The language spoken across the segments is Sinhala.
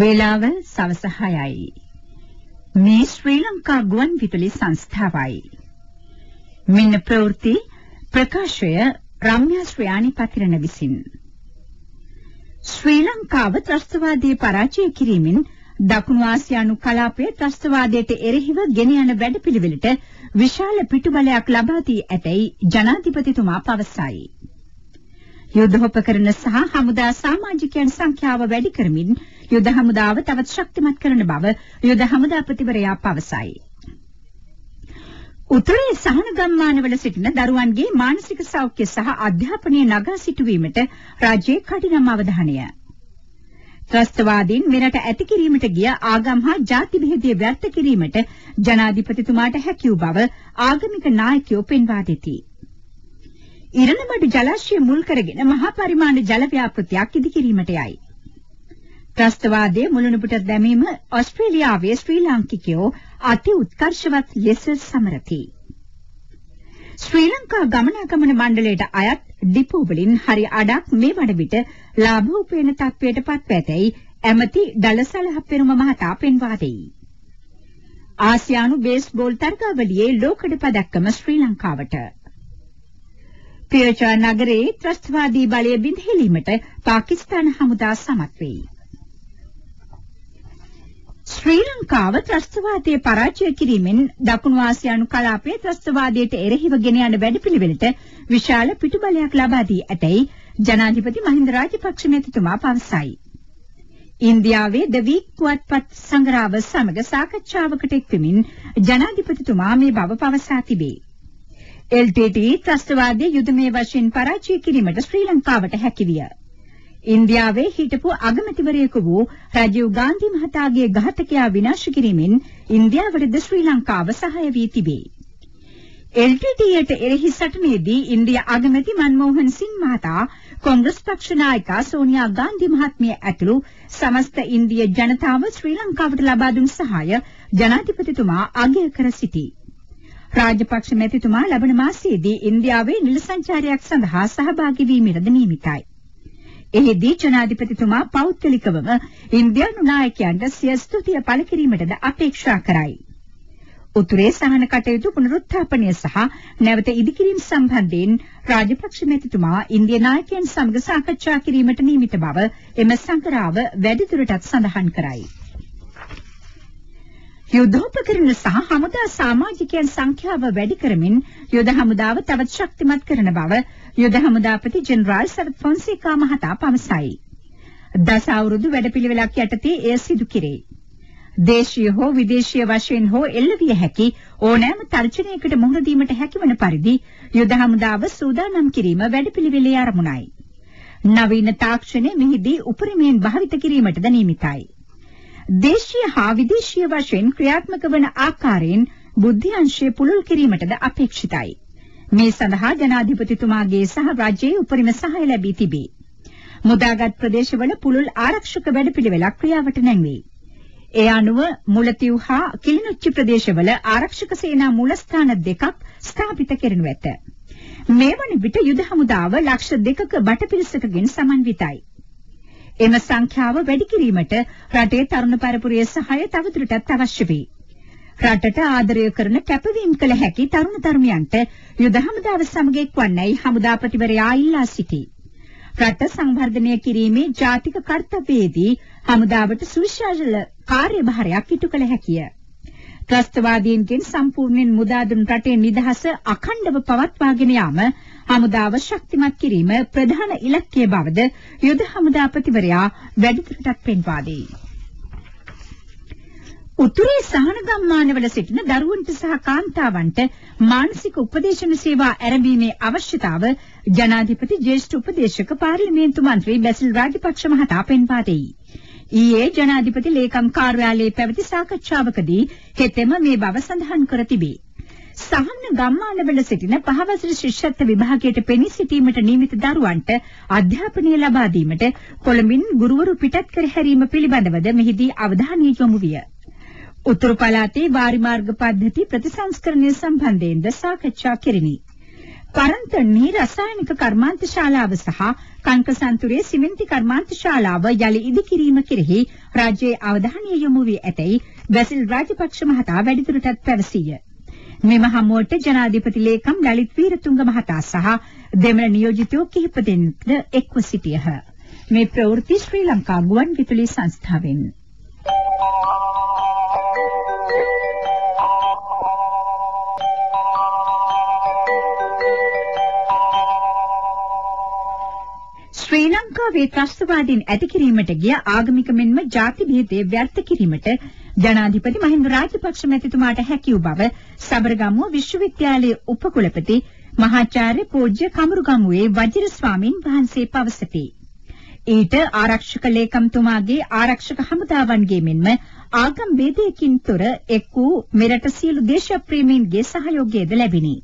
වේලාව සවස 6යි. මේ ශ්‍රී ලංකා ගුවන් විදුලි සංස්ථාවයි. මෙන්න ප්‍රවෘත්ති ප්‍රකාශය රම්‍ය ශ්‍රයානි පතිරණ විසින්. ශ්‍රී ලංකාව ත්‍රස්තවාදයේ පරාජය කිරීමෙන් දකුණු ආසියානු කලාපයේ ත්‍රස්තවාදයට එරෙහිව ගෙන යන වැඩපිළිවෙලට විශාල පිටුබලයක් ලබා දී ඇතැයි ජනාධිපතිතුමා පවසයි. යුද්ධෝපකරණ සහ හමුදා සමාජිකයන් සංඛ්‍යාව වැඩි කරමින් යුද හමුදාව තවත් ශක්තිමත් කරන බව යුද හමුදාපතිවරයා පවසයි. උතුරේ සහන ගම්මානවල සිටින දරුවන්ගේ මානසික සෞඛ්‍ය සහ අධ්‍යාපනය නගා සිටුවීමට රජයේ කඩිනම් අවධානය. ත්‍රස්තවාදීන් මෙරට ඇති කිරීමට ගිය ආගම් හා ಜಾති බෙහෙදිය ව්‍යර්ථ කිරීමට ජනාධිපතිතුමාට හැකිය බව ආගමික නායකයෝ පෙන්වා දෙති. ඉරණමඩු ජලාශය මුල් කරගෙන මහා පරිමාණ ජල ව්‍යාපෘතියක් ඉදිකිරීමට යයි. ත්‍රස්තවාදයේ මුලනුපුට දැමීම ඕස්ට්‍රේලියාවේ ශ්‍රී ලාංකිකයෝ අති උත්කර්ෂවත් ලෙස සමරති. ශ්‍රී ලංකා ගමනාගමන මණ්ඩලයට අයත් ඩිපෝ වලින් හරි අඩක් මේ වන විට ලාභ උපයන තත්වයට පත්ව ඇතැයි ඇමති ඩලසලහ පෙරුම මහතා පෙන්වා දෙයි. ආසියානු බේස්බෝල් තරගාවලියේ ලෝකඩ පදක්කම ශ්‍රී ලංකාවට. පියචා නගරයේ ත්‍රස්තවාදී බලය බිඳහෙලීමට පාකිස්තාන හමුදා සමත් වෙයි. ශ්‍රී ලංකාව ත්‍රස්තවාදයේ පරාජය කිරීමෙන් දකුණු ආසියානු කලාපයේ ත්‍රස්තවාදයට එරෙහිව ගෙන යන වැඩපිළිවෙලට විශාල පිටුබලයක් ලබා දී ඇතැයි ජනාධිපති මහින්ද රාජපක්ෂ මැතිතුමා පවසයි. ඉන්දියාවේ ද වීක් පුවත්පත් සංග්‍රහව සමග සාකච්ඡාවකට එක්වෙමින් ජනාධිපතිතුමා මේ බව පවසා තිබේ. LTT ත්‍රස්තවාදයේ යුදමය වශයෙන් පරාජය කිරීමට ශ්‍රී ලංකාවට හැකිවිය. ඉන්දියාවේ හිටපු අගමැතිවරයෙකු වූ රජීව් ගාන්ධි මහතාගේ ඝාතකයා විනාශ කිරීමෙන් ඉන්දියාවටද ශ්‍රී ලංකාව සහාය වී තිබේ. LTTයට එරෙහි සටනේදී ඉන්දියා අගමැති මන්මෝහන් සිං මහතා කොංග්‍රස් පක්ෂ නායිකා සෝනියා ගාන්ධි මහත්මිය ඇතුළු සමස්ත ඉන්දිය ජනතාව ශ්‍රී ලංකාවට ලබා දුන් සහාය ජනාධිපතිතුමා අගය කර සිටී. රාජපක්ෂ මැතිතුමා ලබන මාසයේදී ඉන්දියාවේ නිල සංචාරයක් සඳහා සහභාගී වීමටද නියමිතයි. එහිදී ජනාධිපතිතුමා පෞද්ගලිකවම ඉන්දියානු නායකයන්ට සිය ස්තුතිය පළ කිරීමටද අපේක්ෂා කරයි. උතුරේ සහන කටයුතු පුනරුත්ථාපනය සහ නැවත ඉදිකිරීම සම්බන්ධයෙන් රාජපක්ෂ මැතිතුමා ඉන්දිය නායකයන් සමග සාකච්ඡා කිරීමට නියමිත බව එම සංකරාව වැඩිදුරටත් සඳහන් කරයි. යුද්ධෝපකරණ සහ හමුදා සමාජිකයන් සංඛ්‍යාව වැඩි කරමින් යුද හමුදාව තවත් ශක්තිමත් කරන බව යුද හමුදාපති ජෙනරාල් සරත් ෆොන්සේකා මහතා පවසයි. දස අවුරුදු වැඩපිළිවෙලක් යටතේ එය සිදු කෙරේ. දේශීය හෝ විදේශීය වශයෙන් හෝ එල්ලවිය හැකි ඕනෑම තර්ජනයකට මුහුණ දීමට හැකිවන පරිදි යුද හමුදාව සූදානම් කිරීම වැඩපිළිවෙලේ ආරමුණයි. නවීන තාක්ෂණය මෙහිදී උපරිමයෙන් භාවිත කිරීමටද නියමිතයි. දේශීය හා විදේශීය වශයෙන් ක්‍රියාත්මක වන ආකාරයෙන් බුද්ධි අංශය පුළුල් කිරීමටද අපේක්ෂිතයි. මේ සඳහා ජනාධිපතිතුමාගේ සහ රජයේ උපරිම සහාය ලැබී තිබේ. මුදාගත් ප්‍රදේශවල පුළුල් ආරක්ෂක වැඩපිළිවෙලක් ක්‍රියාවට නැංවේ. ඒ අනුව මුලතිව් හා කිලිනොච්චි ප්‍රදේශවල ආරක්ෂක සේනා මූලස්ථාන දෙකක් ස්ථාපිත කෙරෙනු ඇත. මේ වන විට යුද හමුදාව ලක්ෂ දෙකක බටපිරිසකගෙන් සමන්විතයි. එම සංඛ්‍යාව වැඩි කිරීමට රටේ තරුණ පරපුරේ සහාය තවදුරටත් අවශ්‍ය වේ. රටට ආදරය කරන කැපවීම කළ හැකි තරුණ තරුණියන්ට යුද හමුදාව සමග එක්වන්නයි හමුදාපතිවරයා ඉල්ලා සිටී. රට සංවර්ධනය කිරීමේ ජාතික කර්තව්‍යයේදී හමුදාවට සුවිශාල කාර්යභාරයක් ඉටු කළ හැකිය. ත්‍රස්තවාදීන්ගෙන් සම්පූර්ණයෙන් මුදා දුන් රටේ නිදහස අඛණ්ඩව පවත්වාගෙන යාම හමුදාව ශක්තිමත් කිරීම ප්‍රධාන ඉලක්කය බවද යුද හමුදාපතිවරයා වැඩිදුරටත් පෙන්වා දෙයි. උතුරේ සහන ගම්මානවල සිටින දරුවන්ට සහ කාන්තාවන්ට මානසික උපදේශන සේවා ආරම්භීමේ අවශ්‍යතාව ජනාධිපති ජ්‍යෙෂ්ඨ උපදේශක පාර්ලිමේන්තු මන්ත්‍රී බැසිල් රාජපක්ෂ මහතා පෙන්වා දෙයි. ඊයේ ජනාධිපති ලේකම් කාර්යාලයේ පැවති සාකච්ඡාවකදී හෙතෙම මේ බව සඳහන් කර තිබේ. සහන ගම්මානවල සිටින පහවසර ශිෂ්‍යත්ව විභාගයට පෙනී සිටීමට නියමිත දරුවන්ට අධ්‍යාපනය ලබා දීමට කොළඹින් ගුරුවරු පිටත් කර හැරීම පිළිබඳවද මෙහිදී අවධානය යොමු විය. උතුරු පළාතේ වාරිමාර්ග පද්ධති ප්‍රතිසංස්කරණය සම්බන්ධයෙන්ද සාකච්ඡා කෙරිනි. පරන්තන්නේ රසායනික කර්මාන්ත ශාලාව සහ කංකසන්තුරේ සිමෙන්ති කර්මාන්ත ශාලාව යලි ඉදිකිරීම කෙරෙහි රාජ්‍යයේ අවධානය යොමු වී ඇතැයි බැසිල් රාජපක්ෂ මහතා වැඩිදුරටත් පැවසීය. මෙම හමුවට ජනාධිපති ලේකම් ලලිත් වීරතුංග මහතා සහ දෙමළ නියෝජිතයෝ කිහිප දෙනෙක්ද එක්ව සිටියහ. මේ ප්‍රවෘත්ති ශ්‍රී ලංකා ගුවන් විදුලි සංස්ථාවෙන් ශ්‍රී ලංකාවේ ත්‍රස්තවාදීන් ඇති කිරීමට ගිය ආගමික මෙන්ම ಜಾති භේදය ව්‍යර්ථ කිරීමට ජනාධිපති මහින්ද රාජපක්ෂ මැතිතුමාට හැකි වූ බව සබරගමුව විශ්වවිද්‍යාලයේ උපකුලපති මහාචාර්ය පූජ්‍ය කමරුගමුවේ වජිර ස්වාමින් වහන්සේ පවසති. ඊට ආරක්ෂක ලේකම්තුමාගේ ආරක්ෂක හමුදාවන්ගේ මෙන්ම ආගම් ભેදයකින් තොර එක් වූ මෙරට සියලු දේශප්‍රේමීන්ගේ සහයෝගයද ලැබිනි.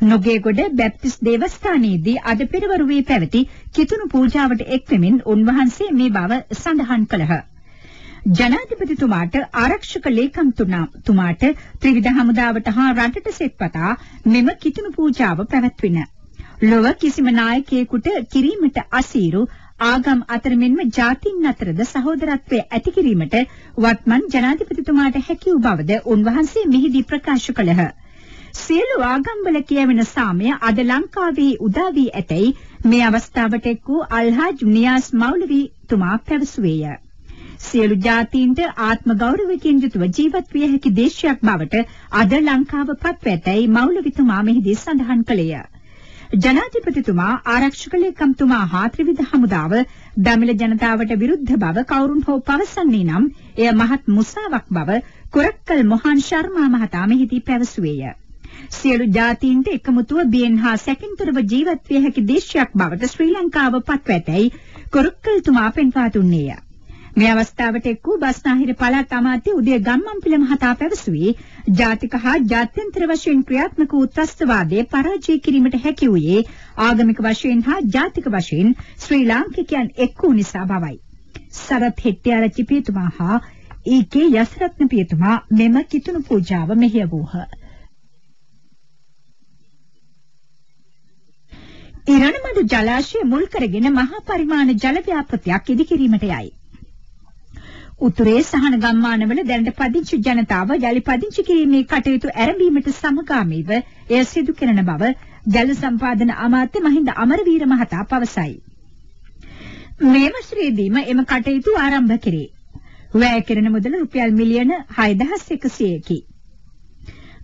නොගේගොඩ බැප්ටිස් දේවස්ථානයේදී අද පෙරවරුවේ පැවති කිතුණු පූජාවට එක්වෙමින් උන්වහන්සේ මේ බව සඳහන් කළහ. ජනාධිපතිතුමාට ආරක්ෂක ලේකම්තුමාට ත්‍රිවිධ හමුදාවට හා රටට සෙත්පතා මෙම කිතුණු පූජාව පැවැත්වින. ලොව කිසිම නායකයෙකුට කිරීමට අසීරු ආගම් අතර මෙන්ම ජාතීන් අතරද සහෝදරත්වය ඇති කිරීමට වත්මන් ජනාධිපතිතුමාට හැකි වූ බවද උන්වහන්සේ මෙහිදී ප්‍රකාශ කළහ. සියලු ආගම්වල කියවෙන සාමය අද ලංකාවේ උදා වී ඇතැයි මේ අවස්ථාවට එක් වූ අල්හාජ් නියාස් මෞලවි තුමා පැවසුවේය. සියලු ජාතීන්ට ආත්ම ගෞරවකින් යුතුව ජීවත් විය හැකි දේශයක් බවට අද ලංකාව පත්ව ඇතැයි මෞලවිතුමා මෙහිදී සඳහන් කළේය. ජනාධිපතිතුමා ආරක්ෂක ලේකම්තුමා හා ත්‍රිවිධ හමුදාව දමිළ ජනතාවට විරුද්ධ බව කවුරුන් හෝ පවසන්නේ නම් එය මහත් මුසාවක් බව කුරක්කල් මොහන් ශර්මා මහතා මෙහිදී පැවසුවේය. සියලු ජාතීන්ට එකමුතුව බියෙන් හා සැකින්තරව ජීවත් විය හැකි දේශයක් බවට ශ්‍රී ලංකාව පත්ව ඇතැයි කොරුක්කල්තුමා පෙන්වා දුන්නේය. මේ අවස්ථාවට එක් වූ බස්නාහිර පළාත් අමාත්‍ය උදය ගම්මන්පිල මහතා පැවසුවේ ජාතික හා ජාත්‍යන්තර වශයෙන් ක්‍රියාත්මක වූ ත්‍රස්තවාදය පරාජය කිරීමට හැකි වූයේ ආගමික වශයෙන් හා ජාතික වශයෙන් ශ්‍රී ලාංකිකයන් එක් වූ නිසා බවයි. සරත් හෙට්ටිආරච්චි පියතුමා හා ඊකේ යසරත්න පියතුමා මෙම කිතුණු පූජාව මෙහෙය ඉරණමඩු ජලාශය මුල් කරගෙන මහා පරිමාණ ජල ව්‍යාපෘතියක් ඉදිකිරීමට යයි. උතුරේ සහන ගම්මානවල දැනට පදිංචි ජනතාව යලි පදිංචි කිරීමේ කටයුතු ආරම්භීමට සමගාමීව එය සිදු කරන බව ජල සම්පාදන අමාත්‍ය මහින්ද අමරවීර මහතා පවසයි. මේ වසරේදීම එම කටයුතු ආරම්භ කෙරේ. වැය කෙරෙන මුදල රුපියල් මිලියන 6100කි.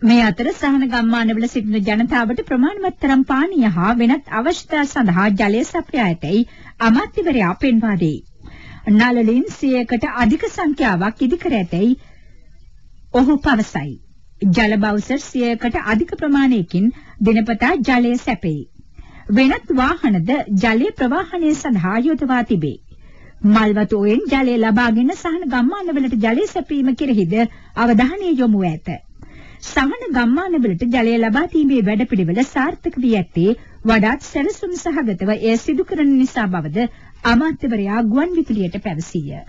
මේ අතර සහන ගම්මානවල සිටින ජනතාවට ප්‍රමාණවත් තරම් පානීය හා වෙනත් අවශ්‍යතා සඳහා ජලය සපයා ඇතැයි අමාත්‍යවරයා පෙන්වා දෙයි. නළලින් 100කට අධික සංඛ්‍යාවක් ඉදිකර ඇතැයි ඔහු පවසයි. ජල බවුසර් 100කට අධික ප්‍රමාණයකින් දිනපතා ජලය සැපේ. වෙනත් වාහනද ජලය ප්‍රවාහනය සඳහා යොදවා තිබේ. මල්වතුවෙන් ජලය ලබාගෙන සහන ගම්මානවලට ජලය සැපීම කෙරෙහිද අවධානය යොමු ඇත. සහන ගම්මානවලට ජලය ලබා දීමේ වැඩපිළිවෙල සාර්ථක වී ඇත්තේ වඩාත් සැලසුම් සහගතව එය සිදු කරන නිසා බවද අමාත්‍යවරයා ගුවන් විදුලියට පැවසීය.